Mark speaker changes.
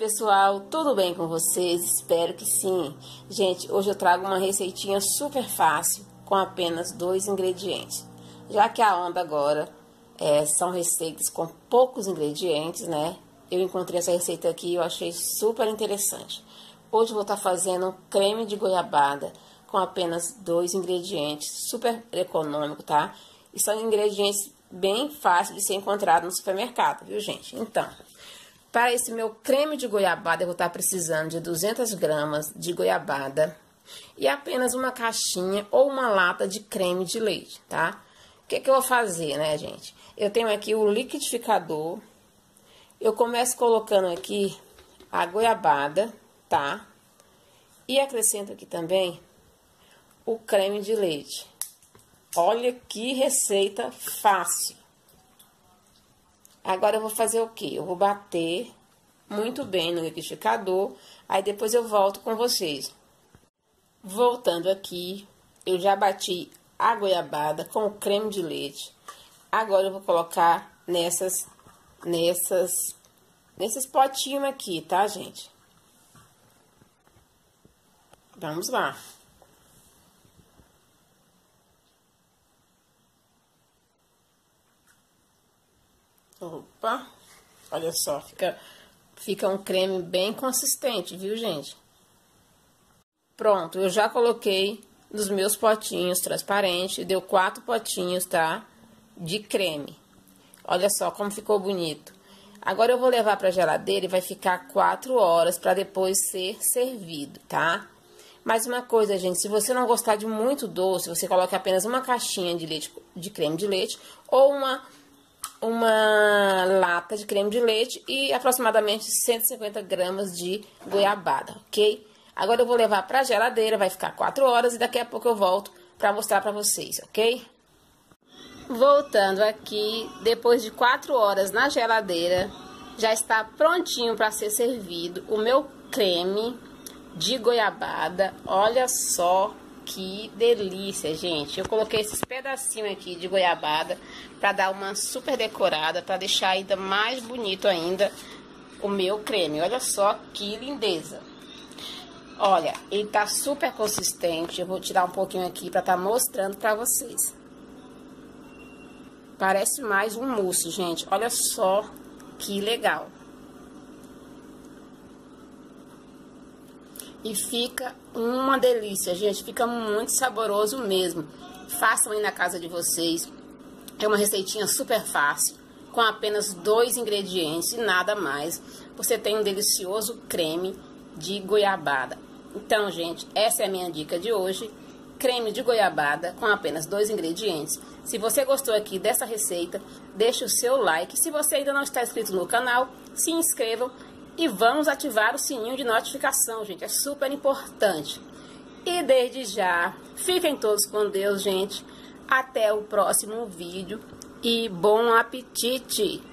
Speaker 1: pessoal, tudo bem com vocês? Espero que sim. Gente, hoje eu trago uma receitinha super fácil com apenas dois ingredientes. Já que a onda agora é, são receitas com poucos ingredientes, né? Eu encontrei essa receita aqui e eu achei super interessante. Hoje eu vou estar fazendo um creme de goiabada com apenas dois ingredientes, super econômico, tá? E são ingredientes bem fáceis de ser encontrado no supermercado, viu, gente? Então, para esse meu creme de goiabada, eu vou estar precisando de 200 gramas de goiabada e apenas uma caixinha ou uma lata de creme de leite, tá? O que, que eu vou fazer, né, gente? Eu tenho aqui o liquidificador. Eu começo colocando aqui a goiabada, tá? E acrescento aqui também o creme de leite. Olha que receita fácil. Agora eu vou fazer o que? Eu vou bater muito bem no liquidificador, aí depois eu volto com vocês. Voltando aqui, eu já bati a goiabada com o creme de leite. Agora eu vou colocar nessas, nessas, nesses potinhos aqui, tá, gente? Vamos lá. Opa, olha só, fica, fica um creme bem consistente, viu, gente? Pronto, eu já coloquei nos meus potinhos transparentes, deu quatro potinhos, tá? De creme. Olha só como ficou bonito. Agora eu vou levar para geladeira e vai ficar quatro horas para depois ser servido, tá? Mais uma coisa, gente, se você não gostar de muito doce, você coloca apenas uma caixinha de leite de creme de leite ou uma uma lata de creme de leite e aproximadamente 150 gramas de goiabada, ok? Agora eu vou levar para a geladeira, vai ficar 4 horas e daqui a pouco eu volto para mostrar para vocês, ok? Voltando aqui, depois de 4 horas na geladeira, já está prontinho para ser servido o meu creme de goiabada. Olha só que delícia, gente. Eu coloquei esses pedacinhos aqui de goiabada para dar uma super decorada, para deixar ainda mais bonito ainda o meu creme. Olha só que lindeza. Olha, ele tá super consistente. Eu vou tirar um pouquinho aqui para estar tá mostrando para vocês. Parece mais um mousse, gente. Olha só que legal. E fica uma delícia, gente. Fica muito saboroso mesmo. Façam aí na casa de vocês. É uma receitinha super fácil, com apenas dois ingredientes e nada mais. Você tem um delicioso creme de goiabada. Então, gente, essa é a minha dica de hoje. Creme de goiabada com apenas dois ingredientes. Se você gostou aqui dessa receita, deixe o seu like. Se você ainda não está inscrito no canal, se inscrevam e vamos ativar o sininho de notificação, gente. É super importante. E desde já, fiquem todos com Deus, gente. Até o próximo vídeo e bom apetite!